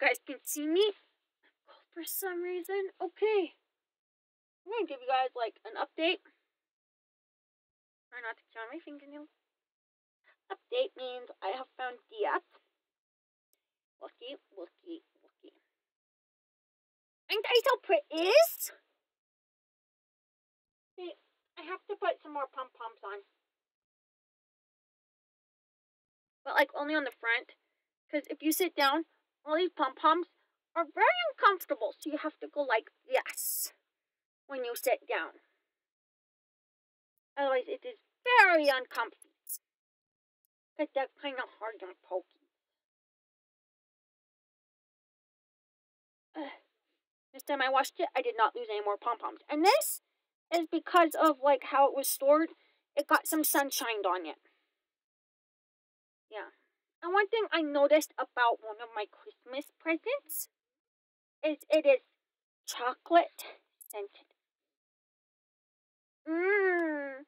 guys can see me. For some reason, okay. I'm gonna give you guys like an update. Try not to kill my fingernails. Update means I have found Dia. Lucky, lucky, lucky. Ain't I so pretty? See, I have to put some more pom poms on. But like only on the front. Because if you sit down, all these pom poms are very uncomfortable. So you have to go like this when you sit down. Otherwise, it is very uncomfortable. Because they're kind of hard and pokey. Uh, this time I washed it, I did not lose any more pom poms. And this is because of like how it was stored. It got some sunshine on it. And one thing I noticed about one of my Christmas presents is it is chocolate scented. Mmm.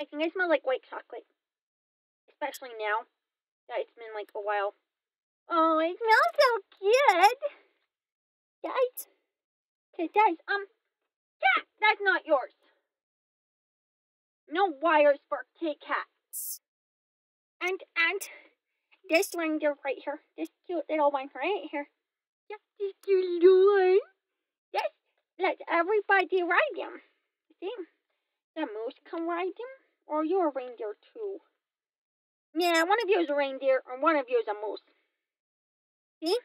I think it smells like white chocolate. Especially now that it's been like a while. Oh, it smells so good. Guys. Okay, guys, um, yeah, that's not yours. No wires for Kit Kats. And, and, this reindeer right here, this cute little one right here. Yeah, this cute little one. Yes, let everybody ride him. See? The moose can ride him, or you're a reindeer too. Yeah, one of you is a reindeer, or one of you is a moose. See?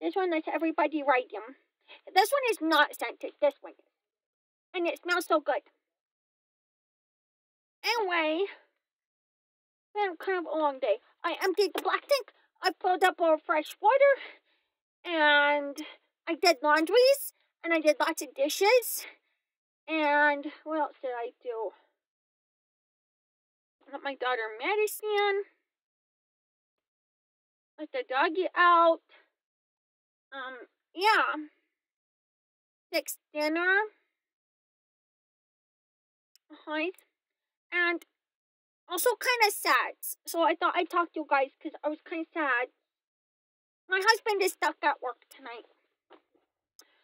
This one lets everybody ride him. This one is not scented, this one is. And it smells so good. Anyway, been kind of a long day. I emptied the black tank, I filled up all fresh water, and I did laundries, and I did lots of dishes. And what else did I do? Got my daughter medicine. Let the doggy out. Um, yeah. Fix dinner. Hi. And also kind of sad. So I thought I'd talk to you guys because I was kind of sad. My husband is stuck at work tonight.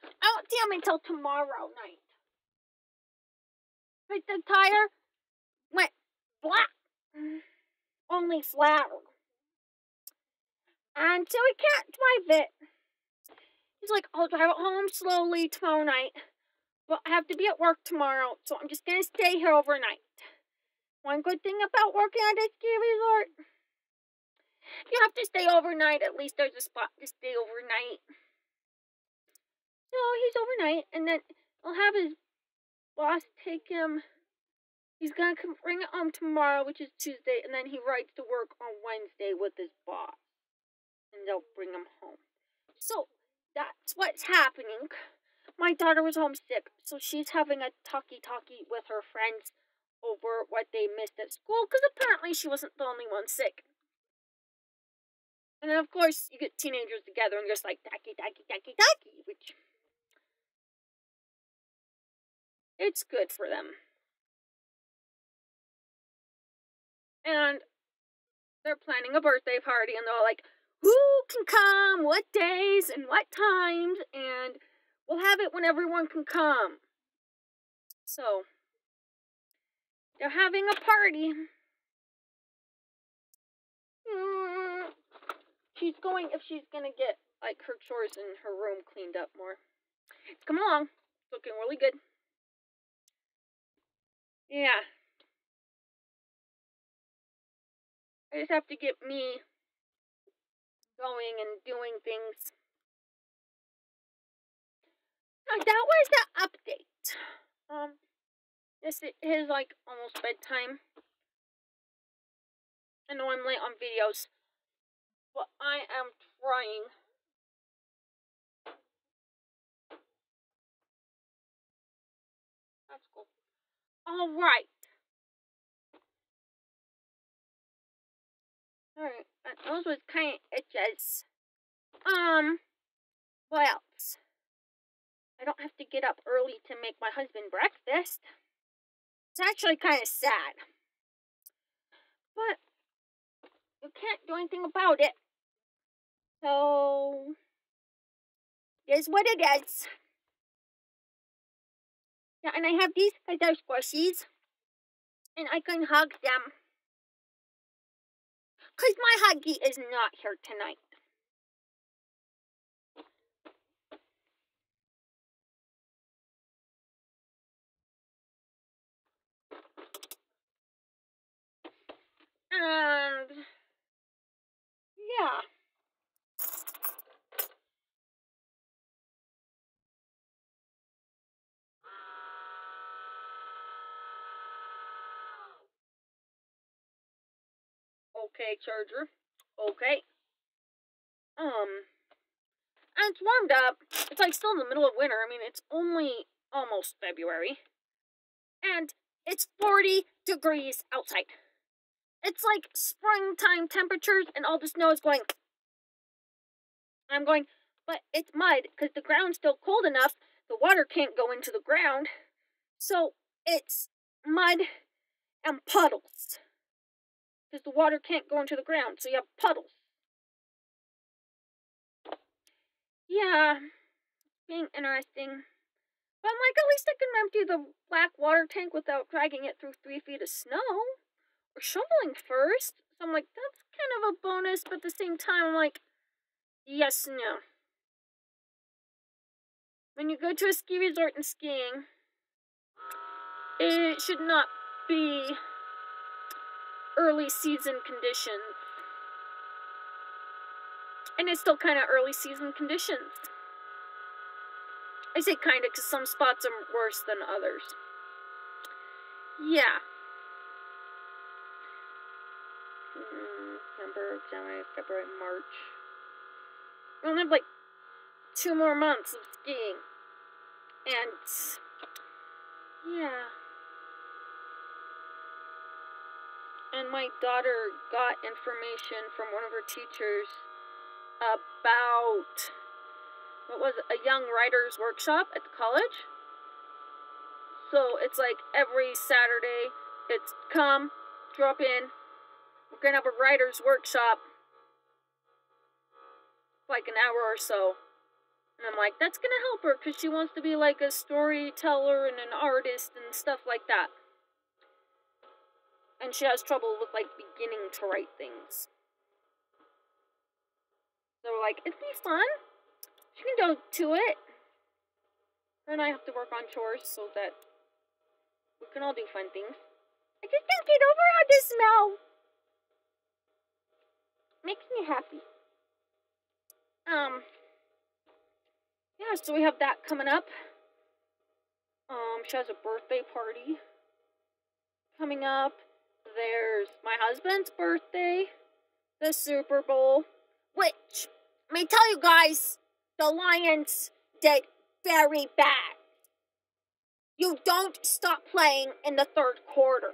I won't see him until tomorrow night. But the tire went black. Only flat. And so he can't drive it. He's like, I'll drive it home slowly tomorrow night. But I have to be at work tomorrow, so I'm just gonna stay here overnight. One good thing about working at a ski resort, you have to stay overnight. At least there's a spot to stay overnight. So he's overnight, and then I'll have his boss take him. He's gonna bring it home tomorrow, which is Tuesday, and then he rides to work on Wednesday with his boss, and they'll bring him home. So that's what's happening. My daughter was homesick, so she's having a talkie-talkie with her friends over what they missed at school, because apparently she wasn't the only one sick. And then, of course, you get teenagers together and just like, tacky, tacky, tacky, tacky, which it's good for them. And they're planning a birthday party, and they're all like, who can come, what days, and what times, and we'll have it when everyone can come. So, they're having a party. Mm, she's going, if she's gonna get, like, her chores in her room cleaned up more. It's come along. It's looking really good. Yeah. I just have to get me going and doing things. And that was the update. Um, this is like almost bedtime. I know I'm late on videos, but I am trying. That's cool. All right. Alright, those was kind of itches. Um, what else? I don't have to get up early to make my husband breakfast. It's actually kind of sad. But you can't do anything about it. So, is what it is. Yeah, and I have these because they're squishies. And I can hug them. Because my huggy is not here tonight. And yeah. Okay, charger. Okay. Um, and it's warmed up. It's like still in the middle of winter. I mean, it's only almost February. And it's 40 degrees outside. It's like springtime temperatures, and all the snow is going. I'm going, but it's mud because the ground's still cold enough. The water can't go into the ground. So it's mud and puddles because the water can't go into the ground, so you have puddles. Yeah, being interesting. But I'm like, at least I can empty the black water tank without dragging it through three feet of snow. Shoveling first. So I'm like, that's kind of a bonus, but at the same time, I'm like, yes, no. When you go to a ski resort and skiing, it should not be early season conditions. And it's still kind of early season conditions. I say kind of because some spots are worse than others. Yeah. January, February, March. We only have like two more months of skiing. And yeah. and my daughter got information from one of her teachers about what was it, a young writers workshop at the college. So it's like every Saturday, it's come, drop in. We're gonna have a writers workshop, like an hour or so. And I'm like, that's gonna help her because she wants to be like a storyteller and an artist and stuff like that and she has trouble with like beginning to write things. So we're like, it'd be fun. She can go to it. And I have to work on chores so that we can all do fun things. I just can't get over how this smell. Makes me happy. Um yeah, so we have that coming up. Um, she has a birthday party coming up there's my husband's birthday, the Super Bowl, which, let me tell you guys, the Lions did very bad. You don't stop playing in the third quarter.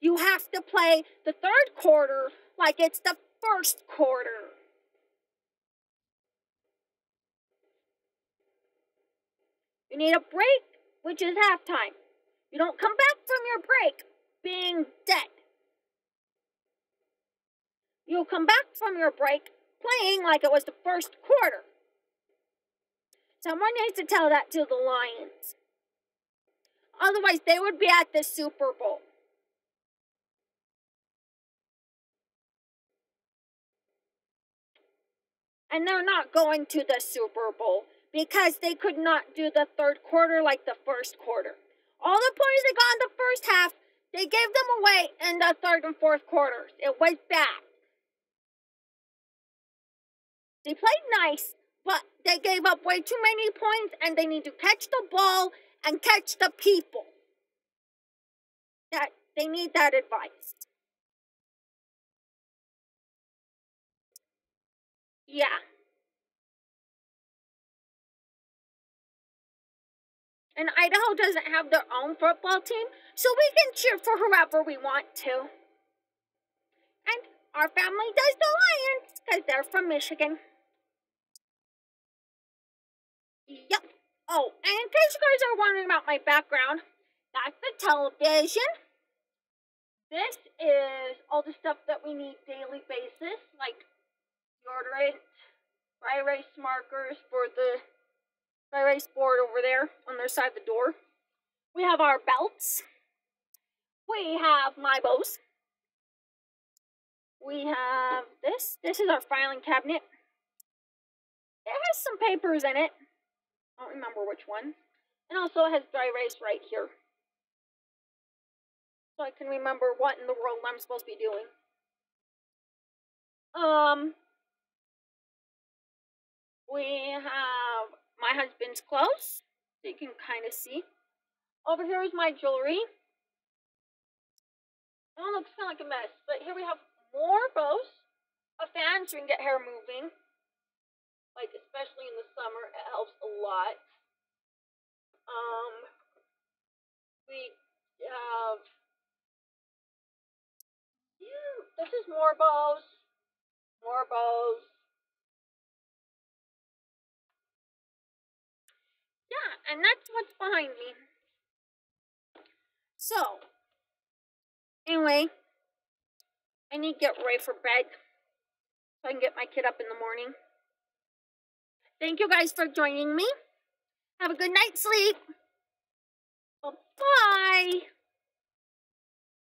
You have to play the third quarter like it's the first quarter. You need a break, which is halftime. You don't come back from your break being dead. You'll come back from your break playing like it was the first quarter. Someone needs to tell that to the Lions. Otherwise, they would be at the Super Bowl. And they're not going to the Super Bowl because they could not do the third quarter like the first quarter. All the points they got in the first half they gave them away in the third and fourth quarters. It was bad. They played nice, but they gave up way too many points and they need to catch the ball and catch the people. That they need that advice. Yeah. And Idaho doesn't have their own football team, so we can cheer for whoever we want to. And our family does the Lions because they're from Michigan. Yep. Oh, and in case you guys are wondering about my background, that's the television. This is all the stuff that we need daily basis, like deodorant, dry erase markers for the dry erase board over there on their side of the door. We have our belts. We have my bows. We have this. This is our filing cabinet. It has some papers in it. I don't remember which one. And also it has dry erase right here. So I can remember what in the world I'm supposed to be doing. Um, we have my husband's clothes, so you can kind of see. Over here is my jewelry. It all looks kind of like a mess, but here we have more bows, a fan so we can get hair moving. Like, especially in the summer, it helps a lot. Um, we have, yeah, this is more bows, more bows. And that's what's behind me. So, anyway, I need to get ready for bed so I can get my kid up in the morning. Thank you guys for joining me. Have a good night's sleep. Bye-bye.